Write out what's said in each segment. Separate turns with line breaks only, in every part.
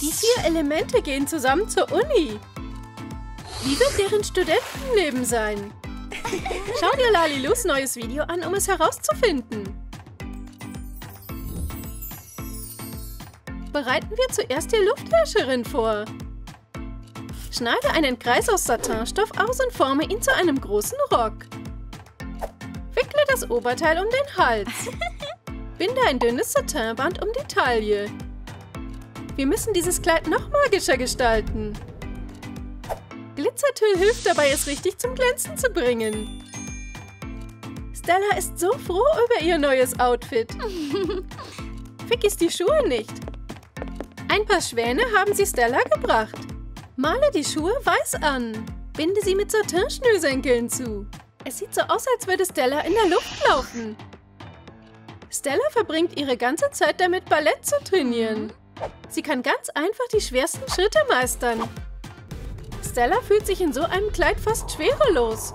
Die vier Elemente gehen zusammen zur Uni. Wie wird deren Studentenleben sein? Schau dir Lalilus neues Video an, um es herauszufinden. Bereiten wir zuerst die Luftherrscherin vor. Schneide einen Kreis aus Satinstoff aus und forme ihn zu einem großen Rock. Wickle das Oberteil um den Hals. Binde ein dünnes Satinband um die Taille. Wir müssen dieses Kleid noch magischer gestalten. Glitzertüll hilft dabei, es richtig zum Glänzen zu bringen. Stella ist so froh über ihr neues Outfit. Vergiss die Schuhe nicht. Ein paar Schwäne haben sie Stella gebracht. Male die Schuhe weiß an. Binde sie mit Satin-Schnürsenkeln zu. Es sieht so aus, als würde Stella in der Luft laufen. Stella verbringt ihre ganze Zeit damit, Ballett zu trainieren. Sie kann ganz einfach die schwersten Schritte meistern. Stella fühlt sich in so einem Kleid fast schwerelos.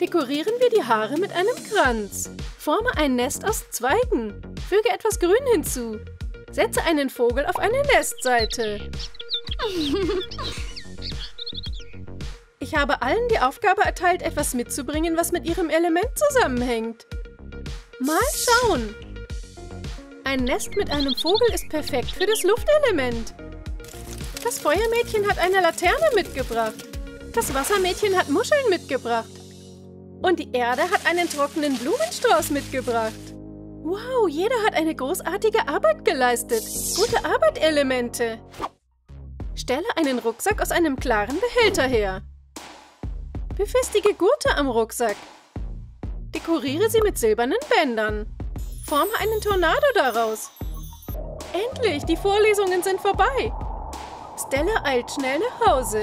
Dekorieren wir die Haare mit einem Kranz. Forme ein Nest aus Zweigen. Füge etwas Grün hinzu. Setze einen Vogel auf eine Nestseite. Ich habe allen die Aufgabe erteilt, etwas mitzubringen, was mit ihrem Element zusammenhängt. Mal schauen. Ein Nest mit einem Vogel ist perfekt für das Luftelement. Das Feuermädchen hat eine Laterne mitgebracht. Das Wassermädchen hat Muscheln mitgebracht. Und die Erde hat einen trockenen Blumenstrauß mitgebracht. Wow, jeder hat eine großartige Arbeit geleistet. Gute Arbeit, Elemente. Stelle einen Rucksack aus einem klaren Behälter her. Befestige Gurte am Rucksack. Dekoriere sie mit silbernen Bändern. Forme einen Tornado daraus. Endlich, die Vorlesungen sind vorbei. Stella eilt schnell nach Hause.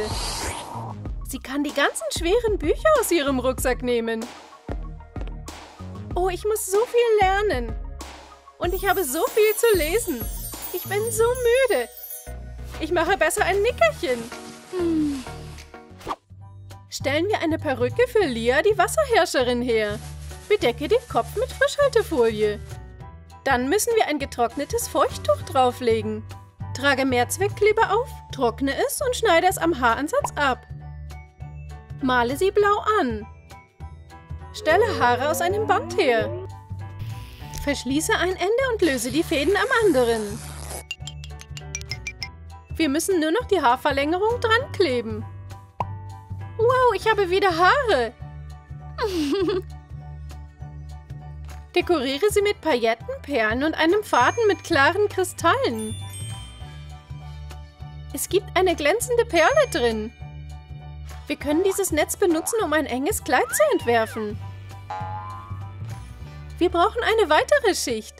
Sie kann die ganzen schweren Bücher aus ihrem Rucksack nehmen. Oh, ich muss so viel lernen. Und ich habe so viel zu lesen. Ich bin so müde. Ich mache besser ein Nickerchen. Hm. Stellen wir eine Perücke für Lia, die Wasserherrscherin, her. Bedecke den Kopf mit Frischhaltefolie. Dann müssen wir ein getrocknetes Feuchttuch drauflegen. Trage Mehrzweckkleber auf, trockne es und schneide es am Haaransatz ab. Male sie blau an. Stelle Haare aus einem Band her. Verschließe ein Ende und löse die Fäden am anderen. Wir müssen nur noch die Haarverlängerung dran kleben. Wow, ich habe wieder Haare. Dekoriere sie mit Pailletten, Perlen und einem Faden mit klaren Kristallen. Es gibt eine glänzende Perle drin. Wir können dieses Netz benutzen, um ein enges Kleid zu entwerfen. Wir brauchen eine weitere Schicht.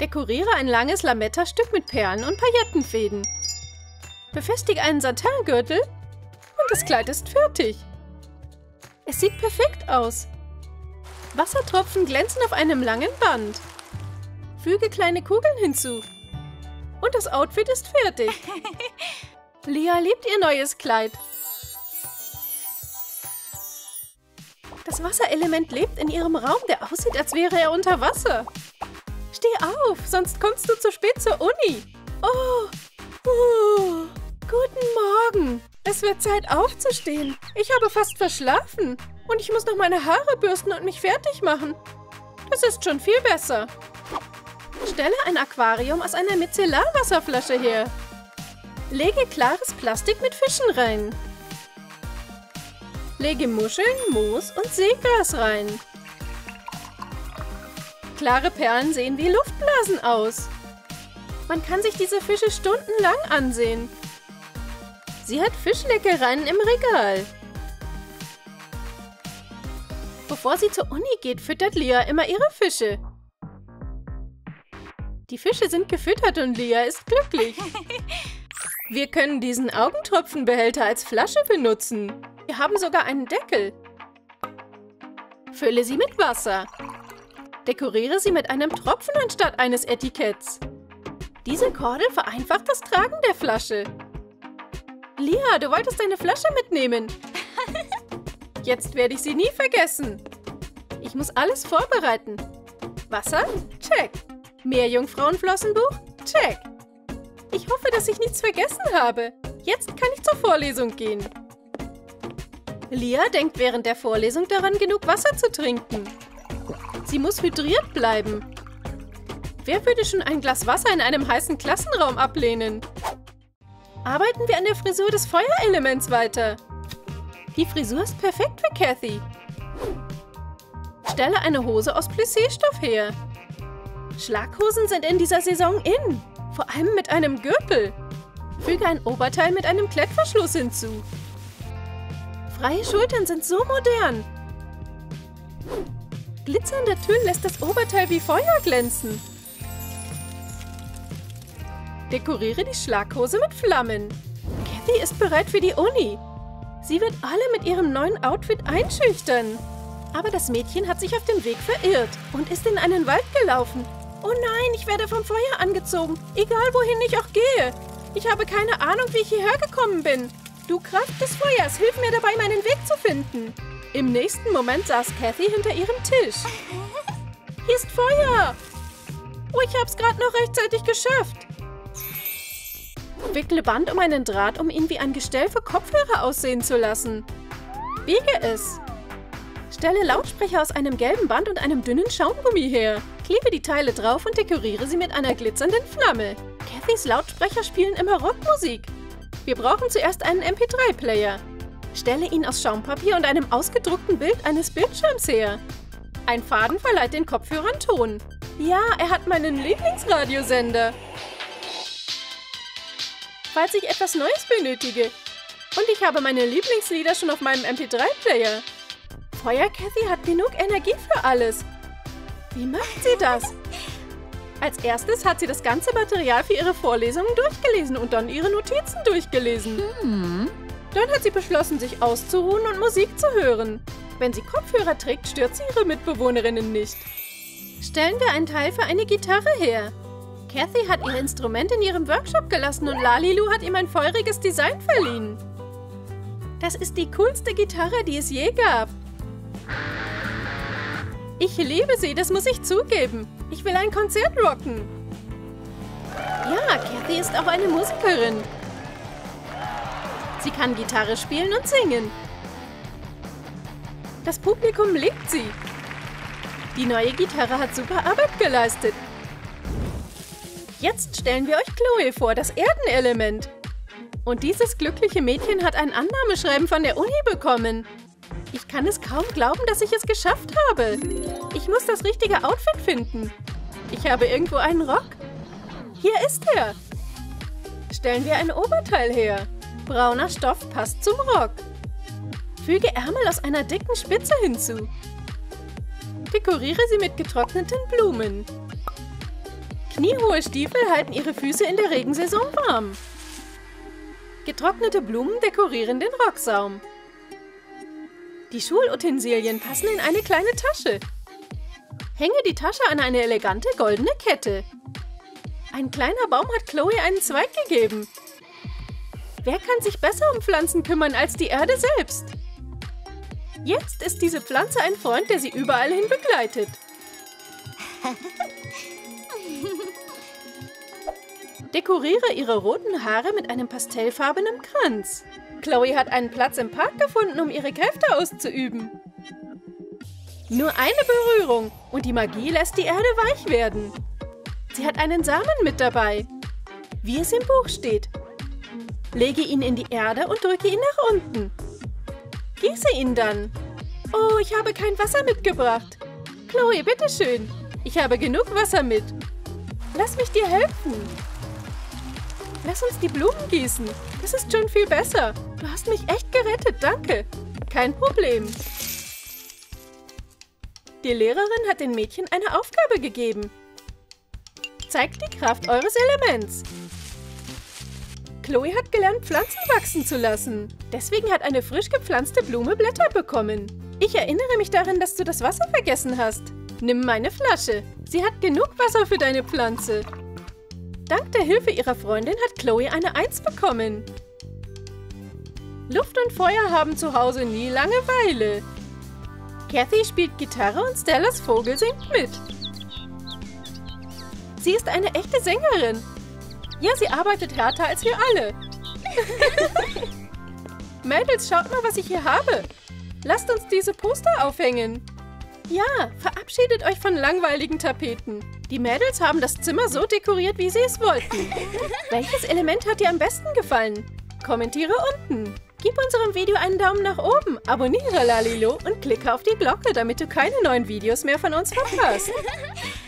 Dekoriere ein langes Lametta-Stück mit Perlen und Paillettenfäden. Befestige einen Satingürtel und das Kleid ist fertig. Es sieht perfekt aus. Wassertropfen glänzen auf einem langen Band. Füge kleine Kugeln hinzu. Und das Outfit ist fertig. Lia liebt ihr neues Kleid. Das Wasserelement lebt in ihrem Raum, der aussieht, als wäre er unter Wasser. Steh auf, sonst kommst du zu spät zur Uni. Oh, uh, guten Morgen. Es wird Zeit aufzustehen. Ich habe fast verschlafen. Und ich muss noch meine Haare bürsten und mich fertig machen. Das ist schon viel besser. Stelle ein Aquarium aus einer Micellarwasserflasche her. Lege klares Plastik mit Fischen rein. Lege Muscheln, Moos und Seegras rein. Klare Perlen sehen wie Luftblasen aus. Man kann sich diese Fische stundenlang ansehen. Sie hat Fischleckereien im Regal. Bevor sie zur Uni geht, füttert Lia immer ihre Fische. Die Fische sind gefüttert und Lia ist glücklich. Wir können diesen Augentropfenbehälter als Flasche benutzen. Wir haben sogar einen Deckel. Fülle sie mit Wasser. Dekoriere sie mit einem Tropfen anstatt eines Etiketts. Diese Kordel vereinfacht das Tragen der Flasche. Lia, du wolltest deine Flasche mitnehmen. Jetzt werde ich sie nie vergessen. Ich muss alles vorbereiten. Wasser? Check. Meerjungfrauenflossenbuch? Check. Ich hoffe, dass ich nichts vergessen habe. Jetzt kann ich zur Vorlesung gehen. Lia denkt während der Vorlesung daran, genug Wasser zu trinken. Sie muss hydriert bleiben. Wer würde schon ein Glas Wasser in einem heißen Klassenraum ablehnen? Arbeiten wir an der Frisur des Feuerelements weiter. Die Frisur ist perfekt für Cathy. Stelle eine Hose aus Plissé-Stoff her. Schlaghosen sind in dieser Saison in. Vor allem mit einem Gürtel. Füge ein Oberteil mit einem Klettverschluss hinzu. Freie Schultern sind so modern. Glitzernder Tüll lässt das Oberteil wie Feuer glänzen. Dekoriere die Schlaghose mit Flammen. Kathy ist bereit für die Uni. Sie wird alle mit ihrem neuen Outfit einschüchtern. Aber das Mädchen hat sich auf dem Weg verirrt und ist in einen Wald gelaufen. Oh nein, ich werde vom Feuer angezogen, egal wohin ich auch gehe. Ich habe keine Ahnung, wie ich hierher gekommen bin. Du Kraft des Feuers, hilf mir dabei, meinen Weg zu finden. Im nächsten Moment saß Kathy hinter ihrem Tisch. Hier ist Feuer! Oh, ich hab's gerade noch rechtzeitig geschafft. Wickle Band um einen Draht, um ihn wie ein Gestell für Kopfhörer aussehen zu lassen. Biege es. Stelle Lautsprecher aus einem gelben Band und einem dünnen Schaumgummi her. Klebe die Teile drauf und dekoriere sie mit einer glitzernden Flamme. Cathys Lautsprecher spielen immer Rockmusik. Wir brauchen zuerst einen MP3-Player. Stelle ihn aus Schaumpapier und einem ausgedruckten Bild eines Bildschirms her. Ein Faden verleiht den Kopfhörern Ton. Ja, er hat meinen Lieblingsradiosender. Falls ich etwas Neues benötige. Und ich habe meine Lieblingslieder schon auf meinem MP3-Player. Feuer Cathy hat genug Energie für alles. Wie macht sie das? Als erstes hat sie das ganze Material für ihre Vorlesungen durchgelesen und dann ihre Notizen durchgelesen. Hm. Dann hat sie beschlossen, sich auszuruhen und Musik zu hören. Wenn sie Kopfhörer trägt, stört sie ihre Mitbewohnerinnen nicht. Stellen wir ein Teil für eine Gitarre her. Kathy hat ihr Instrument in ihrem Workshop gelassen und Lalilu hat ihm ein feuriges Design verliehen. Das ist die coolste Gitarre, die es je gab. Ich liebe sie, das muss ich zugeben. Ich will ein Konzert rocken. Ja, Kathy ist auch eine Musikerin. Sie kann Gitarre spielen und singen. Das Publikum liebt sie. Die neue Gitarre hat super Arbeit geleistet. Jetzt stellen wir euch Chloe vor, das Erdenelement. Und dieses glückliche Mädchen hat ein Annahmeschreiben von der Uni bekommen. Ich kann es kaum glauben, dass ich es geschafft habe. Ich muss das richtige Outfit finden. Ich habe irgendwo einen Rock. Hier ist er. Stellen wir ein Oberteil her. Brauner Stoff passt zum Rock. Füge Ärmel aus einer dicken Spitze hinzu. Dekoriere sie mit getrockneten Blumen. Kniehohe Stiefel halten ihre Füße in der Regensaison warm. Getrocknete Blumen dekorieren den Rocksaum. Die Schulutensilien passen in eine kleine Tasche. Hänge die Tasche an eine elegante goldene Kette. Ein kleiner Baum hat Chloe einen Zweig gegeben. Wer kann sich besser um Pflanzen kümmern als die Erde selbst? Jetzt ist diese Pflanze ein Freund, der sie überall hin begleitet. Dekoriere ihre roten Haare mit einem pastellfarbenen Kranz. Chloe hat einen Platz im Park gefunden, um ihre Kräfte auszuüben. Nur eine Berührung und die Magie lässt die Erde weich werden. Sie hat einen Samen mit dabei, wie es im Buch steht. Lege ihn in die Erde und drücke ihn nach unten. Gieße ihn dann. Oh, ich habe kein Wasser mitgebracht. Chloe, bitteschön. Ich habe genug Wasser mit. Lass mich dir helfen. Lass uns die Blumen gießen. Das ist schon viel besser. Du hast mich echt gerettet, danke. Kein Problem. Die Lehrerin hat den Mädchen eine Aufgabe gegeben. Zeigt die Kraft eures Elements. Chloe hat gelernt, Pflanzen wachsen zu lassen. Deswegen hat eine frisch gepflanzte Blume Blätter bekommen. Ich erinnere mich daran, dass du das Wasser vergessen hast. Nimm meine Flasche. Sie hat genug Wasser für deine Pflanze. Dank der Hilfe ihrer Freundin hat Chloe eine Eins bekommen. Luft und Feuer haben zu Hause nie Langeweile. Kathy spielt Gitarre und Stellas Vogel singt mit. Sie ist eine echte Sängerin. Ja, sie arbeitet härter als wir alle. Mädels, schaut mal, was ich hier habe. Lasst uns diese Poster aufhängen. Ja, verabschiedet euch von langweiligen Tapeten. Die Mädels haben das Zimmer so dekoriert, wie sie es wollten. Welches Element hat dir am besten gefallen? Kommentiere unten. Gib unserem Video einen Daumen nach oben, abonniere Lalilo und klicke auf die Glocke, damit du keine neuen Videos mehr von uns verpasst.